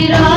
Shri Ram.